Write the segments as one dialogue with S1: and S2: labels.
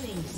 S1: Killing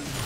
S2: Fall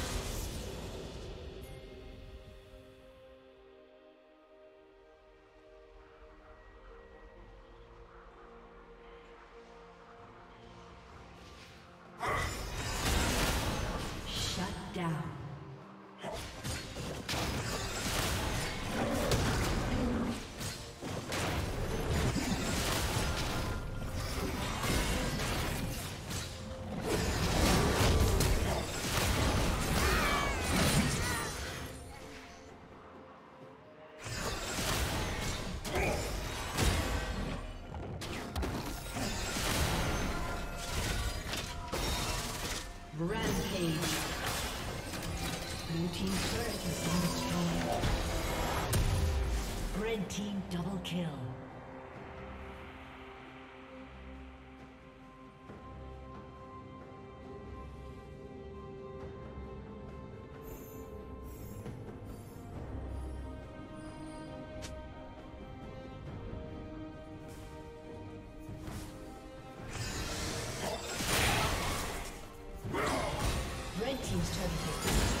S1: team double kill. Red Team's turret to